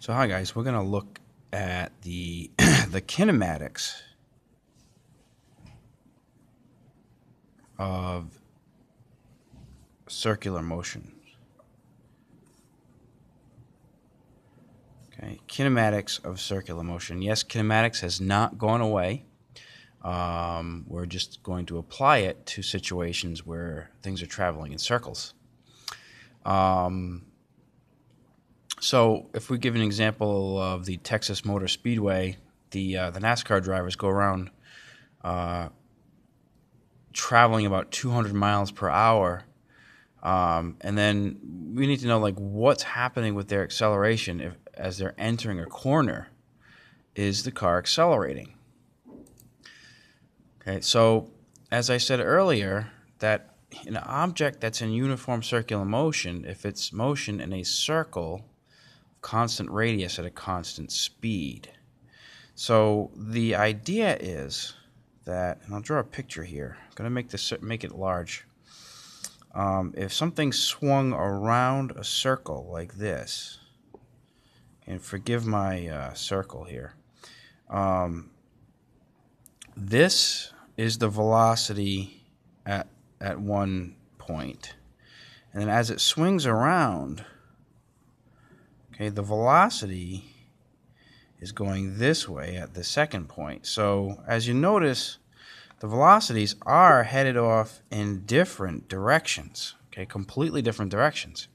So hi guys, we're going to look at the the kinematics of circular motion. Okay, kinematics of circular motion. Yes, kinematics has not gone away. Um, we're just going to apply it to situations where things are traveling in circles. Um, so if we give an example of the Texas Motor Speedway, the uh, the NASCAR drivers go around uh, traveling about 200 miles per hour, um, and then we need to know like what's happening with their acceleration if, as they're entering a corner. Is the car accelerating? Okay, so as I said earlier, that an object that's in uniform circular motion, if it's motion in a circle constant radius at a constant speed. So the idea is that, and I'll draw a picture here. I'm going to make this make it large. Um, if something swung around a circle like this, and forgive my uh, circle here, um, this is the velocity at at one point, and then as it swings around Okay, the velocity is going this way at the second point. So as you notice, the velocities are headed off in different directions, okay, completely different directions.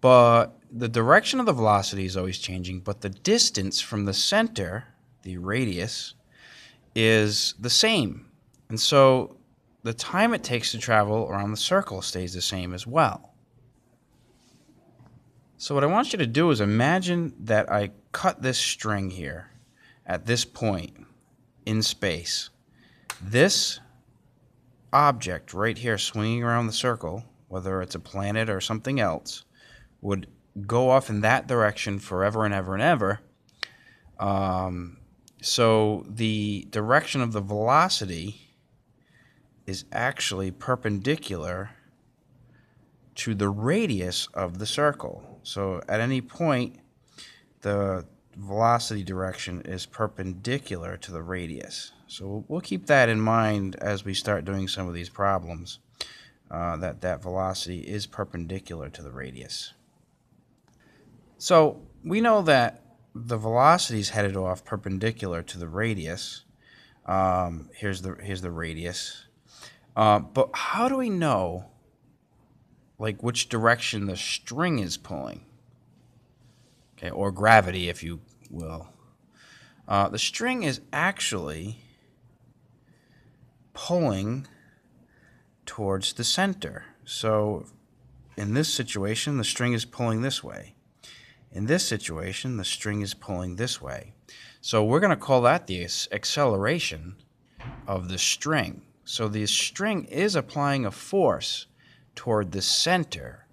But the direction of the velocity is always changing, but the distance from the center, the radius, is the same. And so the time it takes to travel around the circle stays the same as well. So what I want you to do is imagine that I cut this string here at this point in space. This object right here swinging around the circle, whether it's a planet or something else, would go off in that direction forever and ever and ever. Um, so the direction of the velocity is actually perpendicular to the radius of the circle. So at any point, the velocity direction is perpendicular to the radius. So we'll keep that in mind as we start doing some of these problems, uh, that that velocity is perpendicular to the radius. So we know that the velocity is headed off perpendicular to the radius. Um, here's the here's the radius. Uh, but how do we know like which direction the string is pulling. Okay, or gravity, if you will. Uh, the string is actually pulling towards the center. So in this situation, the string is pulling this way. In this situation, the string is pulling this way. So we're going to call that the acceleration of the string. So the string is applying a force toward the center.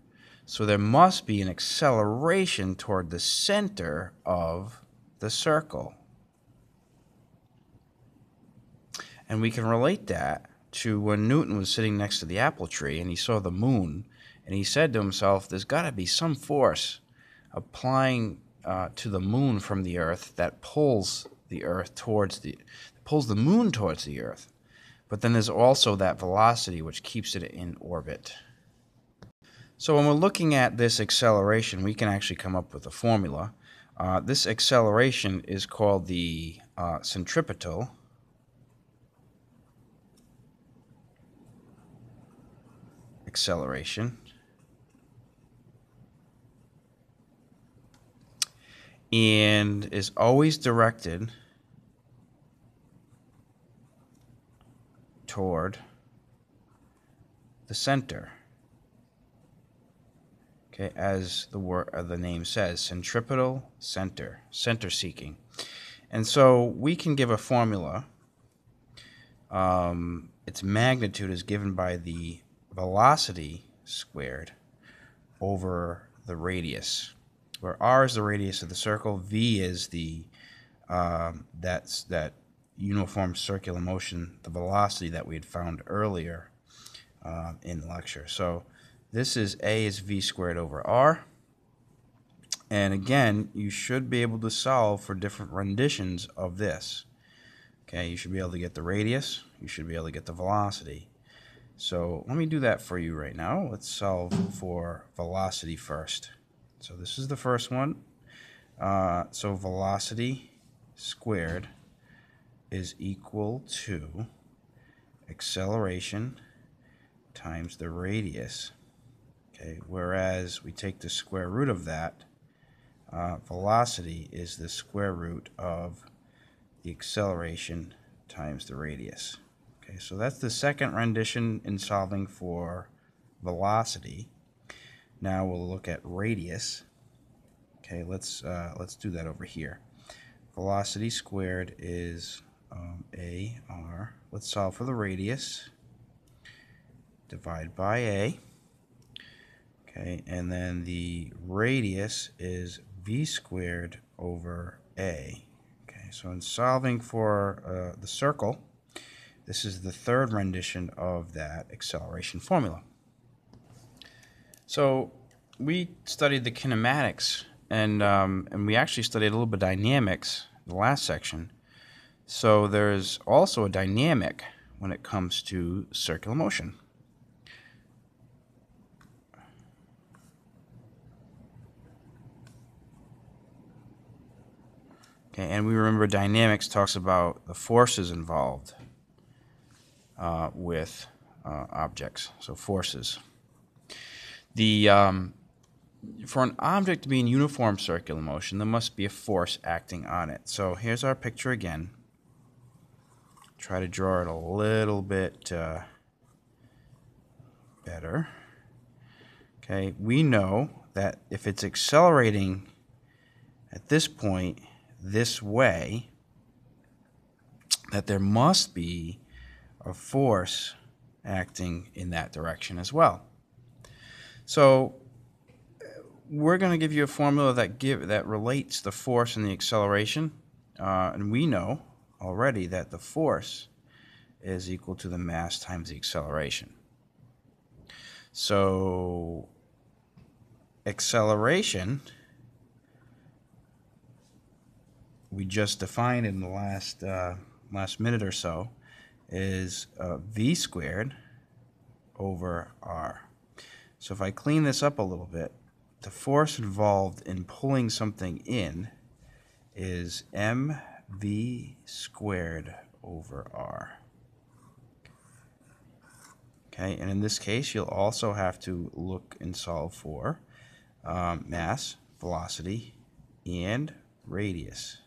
So there must be an acceleration toward the center of the circle. And we can relate that to when Newton was sitting next to the apple tree and he saw the moon and he said to himself, there's got to be some force applying uh, to the moon from the earth that pulls the earth towards the pulls the moon towards the earth. But then there's also that velocity which keeps it in orbit. So when we're looking at this acceleration, we can actually come up with a formula. Uh, this acceleration is called the uh, centripetal. acceleration. And is always directed toward the center okay, as the word uh, the name says, centripetal center, center seeking. And so we can give a formula. Um, its magnitude is given by the velocity squared over the radius, where r is the radius of the circle, v is the um, that's that uniform circular motion, the velocity that we had found earlier uh, in the lecture. So this is a is v squared over r. And again, you should be able to solve for different renditions of this. Okay, you should be able to get the radius, you should be able to get the velocity. So let me do that for you right now. Let's solve for velocity first. So this is the first one. Uh, so velocity squared is equal to acceleration times the radius. Okay, whereas we take the square root of that, uh, velocity is the square root of the acceleration times the radius. Okay, so that's the second rendition in solving for velocity. Now we'll look at radius. Okay, let's uh, let's do that over here. Velocity squared is um, a r. Let's solve for the radius. Divide by a. Okay, and then the radius is v squared over a. Okay, so in solving for uh, the circle, this is the third rendition of that acceleration formula. So we studied the kinematics, and um, and we actually studied a little bit of dynamics in the last section. So there's also a dynamic when it comes to circular motion. And we remember dynamics talks about the forces involved uh, with uh, objects, so forces. The um, for an object to be in uniform circular motion, there must be a force acting on it. So here's our picture again. Try to draw it a little bit uh, better. Okay, we know that if it's accelerating at this point this way, that there must be a force acting in that direction as well. So we're going to give you a formula that give that relates the force and the acceleration, uh, and we know already that the force is equal to the mass times the acceleration. So acceleration we just defined in the last uh, last minute or so is uh, v squared over r. So if I clean this up a little bit, the force involved in pulling something in is mv squared over r. Okay, and in this case, you'll also have to look and solve for um, mass, velocity, and radius.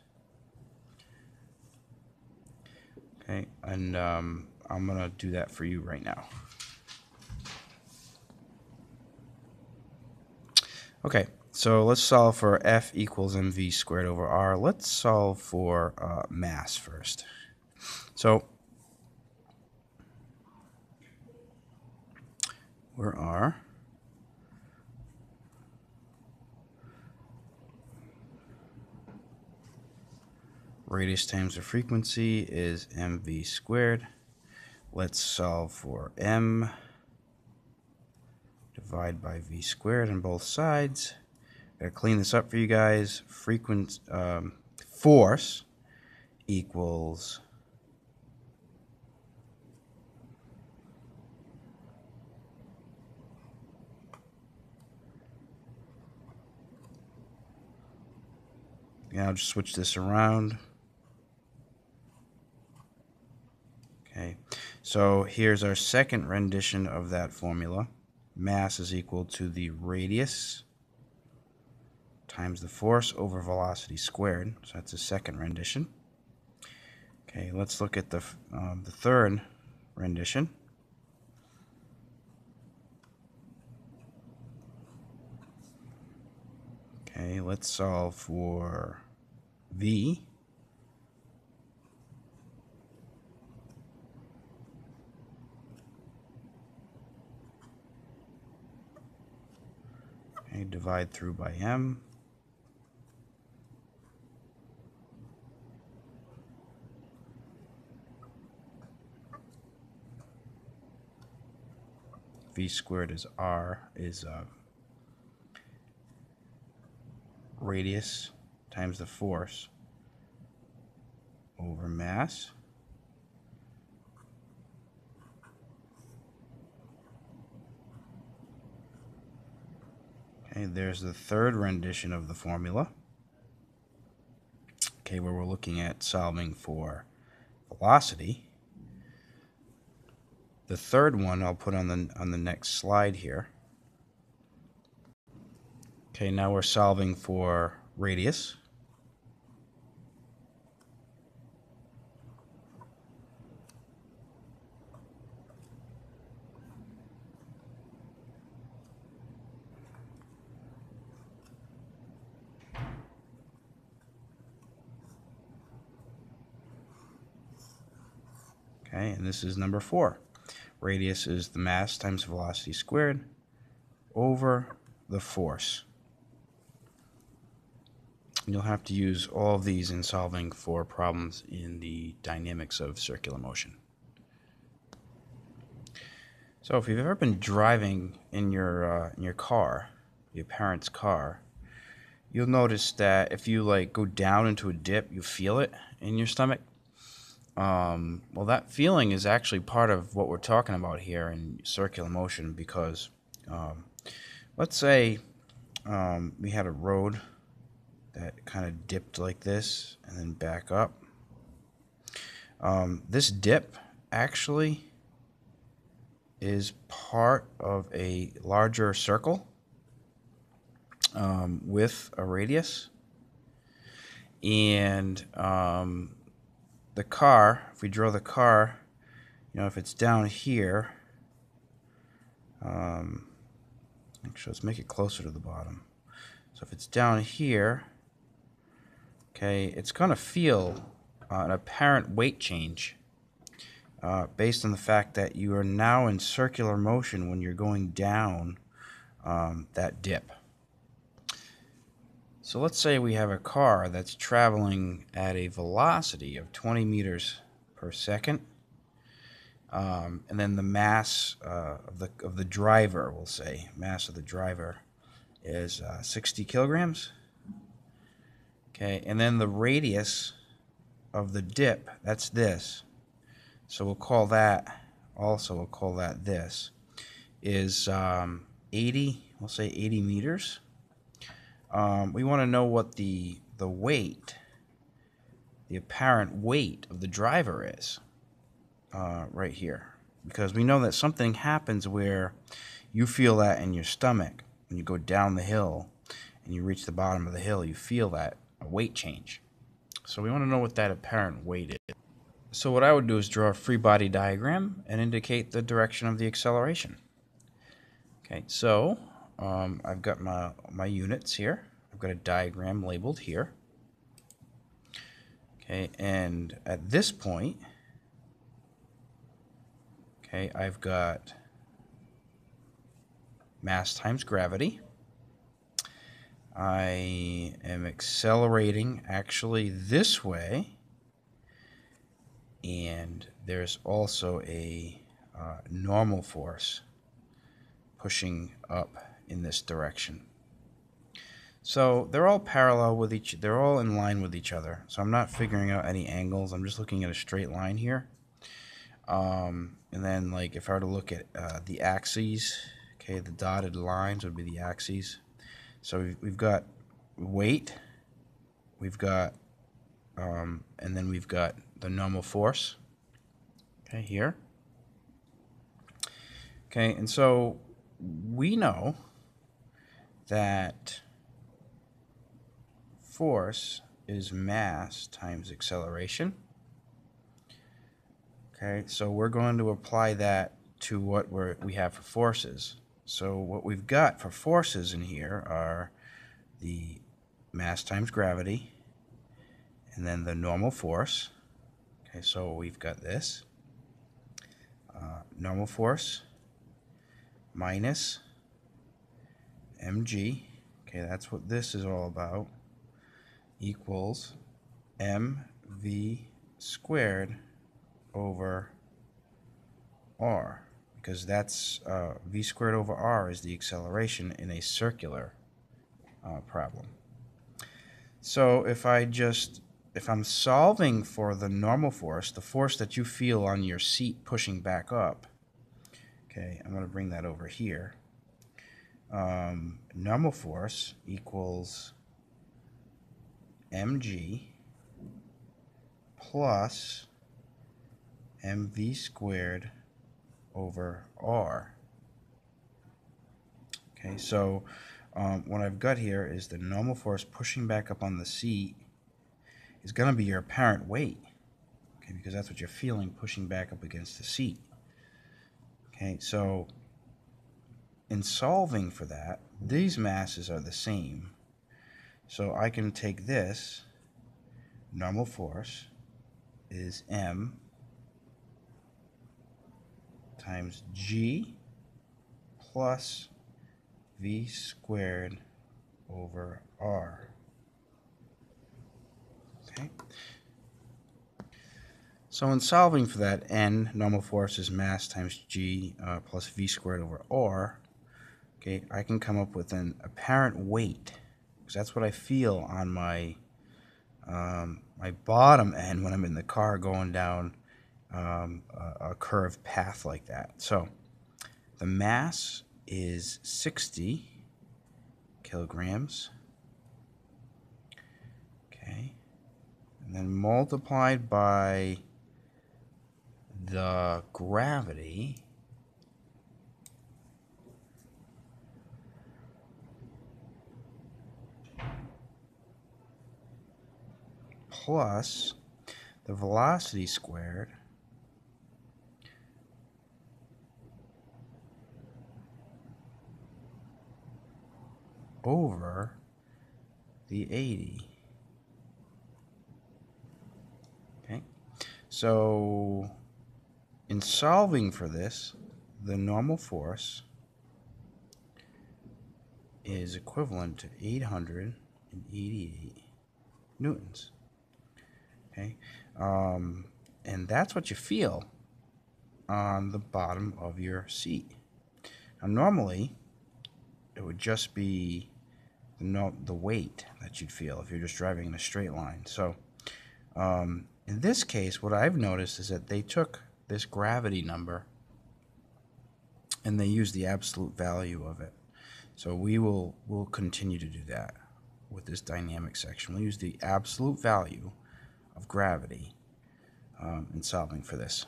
Okay, and um, I'm going to do that for you right now. Okay, so let's solve for F equals mv squared over r. Let's solve for uh, mass first. So, where r Radius times the frequency is mv squared. Let's solve for m. Divide by v squared on both sides. Gotta clean this up for you guys. Frequency, um, force equals Yeah, I'll just switch this around. Okay, so here's our second rendition of that formula. Mass is equal to the radius times the force over velocity squared. So that's the second rendition. Okay, let's look at the, um, the third rendition. Okay, let's solve for V. Divide through by m. v squared is r is uh, radius times the force over mass. Okay, there's the third rendition of the formula. Okay, where we're looking at solving for velocity. The third one I'll put on the on the next slide here. Okay, now we're solving for radius. Okay, and this is number four. Radius is the mass times velocity squared over the force. You'll have to use all of these in solving for problems in the dynamics of circular motion. So if you've ever been driving in your uh, in your car, your parents' car, you'll notice that if you like go down into a dip, you feel it in your stomach. Um, well, that feeling is actually part of what we're talking about here in circular motion because um, let's say um, we had a road that kind of dipped like this and then back up. Um, this dip actually is part of a larger circle um, with a radius. And um, the car, if we draw the car, you know, if it's down here, um, actually, let's make it closer to the bottom. So if it's down here, okay, it's going to feel uh, an apparent weight change uh, based on the fact that you are now in circular motion when you're going down um, that dip. So let's say we have a car that's traveling at a velocity of 20 meters per second. Um, and then the mass uh, of the of the driver, we'll say, mass of the driver is uh, 60 kilograms. Okay, and then the radius of the dip, that's this. So we'll call that, also we'll call that this, is um, 80, we'll say 80 meters. Um, we want to know what the, the weight, the apparent weight of the driver is uh, right here. Because we know that something happens where you feel that in your stomach when you go down the hill and you reach the bottom of the hill, you feel that a weight change. So we want to know what that apparent weight is. So what I would do is draw a free body diagram and indicate the direction of the acceleration. Okay, so um, I've got my, my units here. I've got a diagram labeled here. Okay, and at this point, okay, I've got mass times gravity. I am accelerating actually this way and there's also a uh, normal force pushing up in this direction. So they're all parallel with each, they're all in line with each other. So I'm not figuring out any angles. I'm just looking at a straight line here. Um, and then like if I were to look at uh, the axes, okay, the dotted lines would be the axes. So we've, we've got weight, we've got, um, and then we've got the normal force, okay, here. Okay, and so we know that force is mass times acceleration. Okay, so we're going to apply that to what we're, we have for forces. So what we've got for forces in here are the mass times gravity and then the normal force. Okay, so we've got this. Uh, normal force minus mg. Okay, that's what this is all about. Equals mv squared over r because that's uh, v squared over r is the acceleration in a circular uh, problem. So if I just, if I'm solving for the normal force, the force that you feel on your seat pushing back up, okay, I'm going to bring that over here. Um, normal force equals mg plus mv squared over r. Okay, so um, what I've got here is the normal force pushing back up on the seat is going to be your apparent weight, okay, because that's what you're feeling pushing back up against the seat. Okay, so in solving for that, these masses are the same. So I can take this, normal force is m times g plus v squared over r. Okay. So in solving for that, n, normal force is mass times g uh, plus v squared over r, okay, I can come up with an apparent weight, because that's what I feel on my um, my bottom end when I'm in the car going down um, a, a curved path like that. So the mass is 60 kilograms. Okay. And then multiplied by the gravity plus the velocity squared over the 80. Okay, so in solving for this, the normal force is equivalent to 888 newtons. Okay, um, and that's what you feel on the bottom of your seat. Now, normally, it would just be the, no, the weight that you'd feel if you're just driving in a straight line. So, um, in this case, what I've noticed is that they took this gravity number and they used the absolute value of it. So we will will continue to do that with this dynamic section. We'll use the absolute value of gravity um, in solving for this.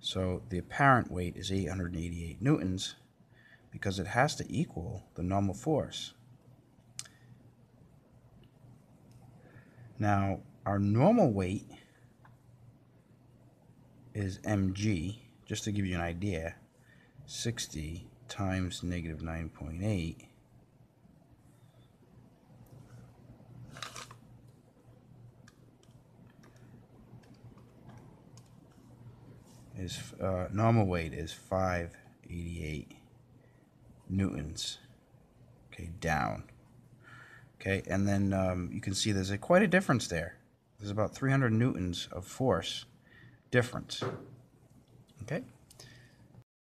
So the apparent weight is 888 newtons because it has to equal the normal force. Now, our normal weight is mg, just to give you an idea, 60 times negative 9.8 is uh, normal weight is 588 newtons okay down okay? And then um, you can see there's a quite a difference there. There's about 300 newtons of force difference okay